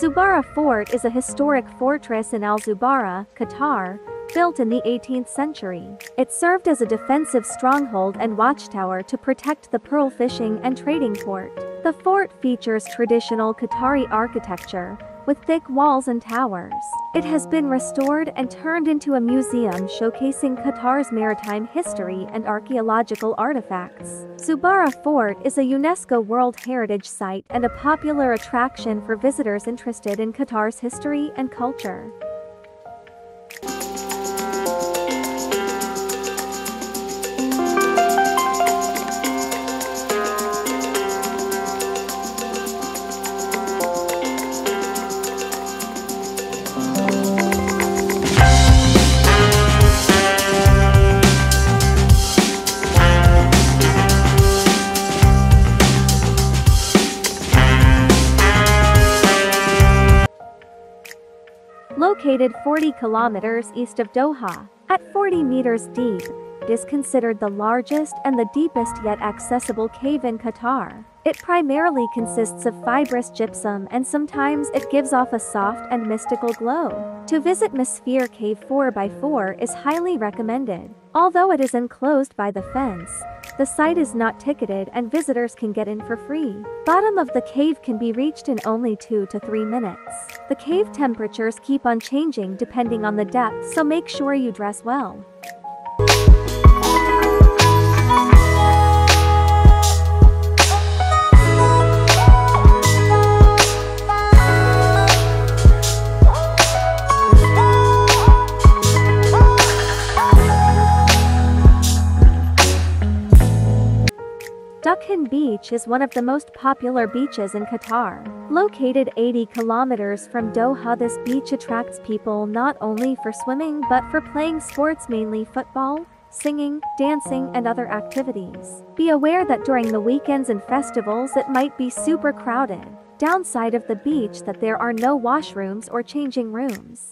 Zubara Fort is a historic fortress in Al Zubara, Qatar, built in the 18th century. It served as a defensive stronghold and watchtower to protect the pearl fishing and trading port. The fort features traditional Qatari architecture, with thick walls and towers. It has been restored and turned into a museum showcasing Qatar's maritime history and archaeological artifacts. Zubara Fort is a UNESCO World Heritage Site and a popular attraction for visitors interested in Qatar's history and culture. Located 40 kilometers east of Doha, at 40 meters deep, it is considered the largest and the deepest yet accessible cave in Qatar. It primarily consists of fibrous gypsum and sometimes it gives off a soft and mystical glow. To visit Mesphere Cave 4x4 is highly recommended. Although it is enclosed by the fence, the site is not ticketed and visitors can get in for free. Bottom of the cave can be reached in only 2 to 3 minutes. The cave temperatures keep on changing depending on the depth so make sure you dress well. Dukhan Beach is one of the most popular beaches in Qatar. Located 80 kilometers from Doha this beach attracts people not only for swimming but for playing sports mainly football, singing, dancing and other activities. Be aware that during the weekends and festivals it might be super crowded. Downside of the beach that there are no washrooms or changing rooms.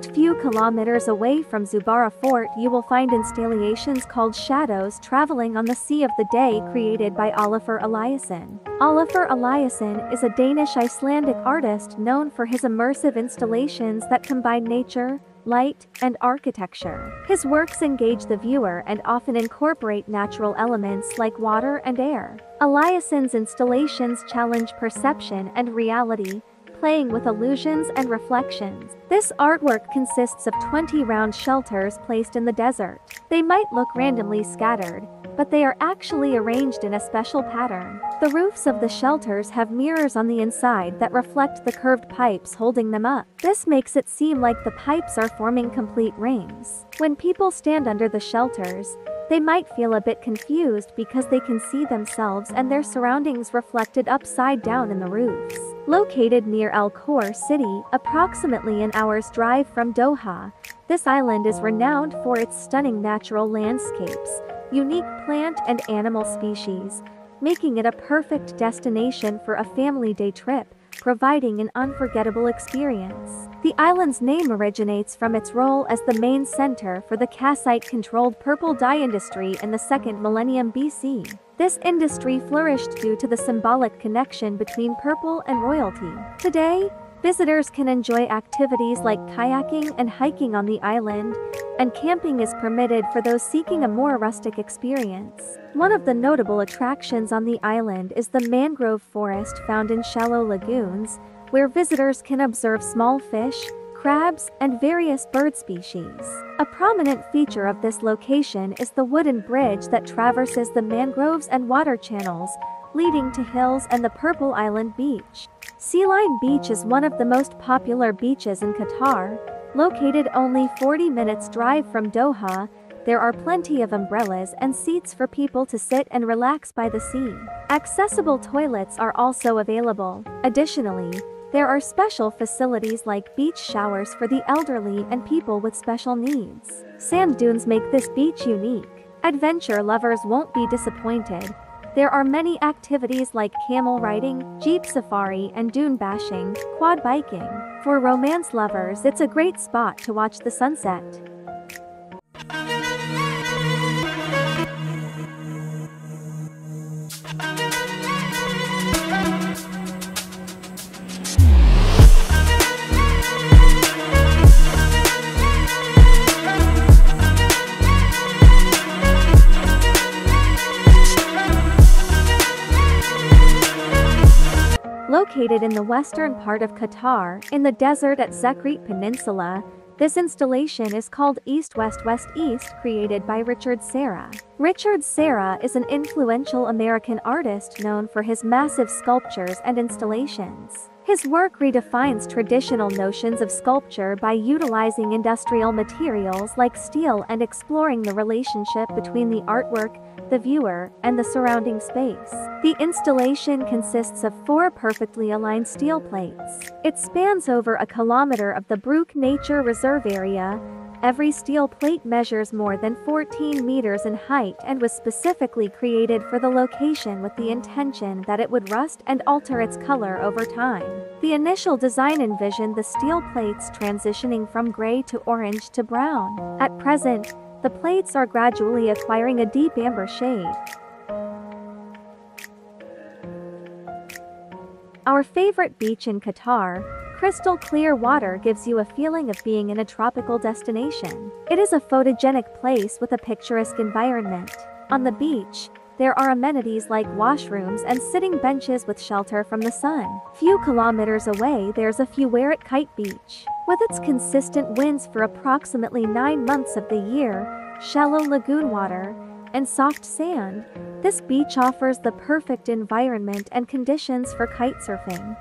Just few kilometers away from Zubara Fort you will find installations called Shadows traveling on the sea of the day created by Olafur Eliasson. Olafur Eliasson is a Danish-Icelandic artist known for his immersive installations that combine nature, light, and architecture. His works engage the viewer and often incorporate natural elements like water and air. Eliasson's installations challenge perception and reality, playing with illusions and reflections. This artwork consists of 20 round shelters placed in the desert. They might look randomly scattered, but they are actually arranged in a special pattern. The roofs of the shelters have mirrors on the inside that reflect the curved pipes holding them up. This makes it seem like the pipes are forming complete rings. When people stand under the shelters, they might feel a bit confused because they can see themselves and their surroundings reflected upside down in the roofs. Located near Al Khor City, approximately an hour's drive from Doha, this island is renowned for its stunning natural landscapes, unique plant and animal species, making it a perfect destination for a family day trip providing an unforgettable experience. The island's name originates from its role as the main center for the Kassite-controlled purple dye industry in the second millennium BC. This industry flourished due to the symbolic connection between purple and royalty. Today, Visitors can enjoy activities like kayaking and hiking on the island, and camping is permitted for those seeking a more rustic experience. One of the notable attractions on the island is the mangrove forest found in shallow lagoons, where visitors can observe small fish, crabs, and various bird species. A prominent feature of this location is the wooden bridge that traverses the mangroves and water channels, leading to hills and the Purple Island Beach. Sealine Beach is one of the most popular beaches in Qatar, located only 40 minutes drive from Doha, There are plenty of umbrellas and seats for people to sit and relax by the sea. Accessible toilets are also available. Additionally, there are special facilities like beach showers for the elderly and people with special needs. Sand dunes make this beach unique. Adventure lovers won't be disappointed. There are many activities like camel riding, jeep safari and dune bashing, quad biking. For romance lovers it's a great spot to watch the sunset. Located in the western part of Qatar, in the desert at Zekreet Peninsula, this installation is called East West West East created by Richard Serra. Richard Serra is an influential American artist known for his massive sculptures and installations. His work redefines traditional notions of sculpture by utilizing industrial materials like steel and exploring the relationship between the artwork, the viewer, and the surrounding space. The installation consists of four perfectly aligned steel plates. It spans over a kilometer of the Brouq Nature Reserve area, Every steel plate measures more than 14 meters in height and was specifically created for the location with the intention that it would rust and alter its color over time. The initial design envisioned the steel plates transitioning from gray to orange to brown. At present, the plates are gradually acquiring a deep amber shade. Our favorite beach in Qatar, Crystal clear water gives you a feeling of being in a tropical destination. It is a photogenic place with a picturesque environment. On the beach, there are amenities like washrooms and sitting benches with shelter from the sun. Few kilometers away there's a Fuwairit Kite Beach. With its consistent winds for approximately 9 months of the year, shallow lagoon water, and soft sand, this beach offers the perfect environment and conditions for kitesurfing.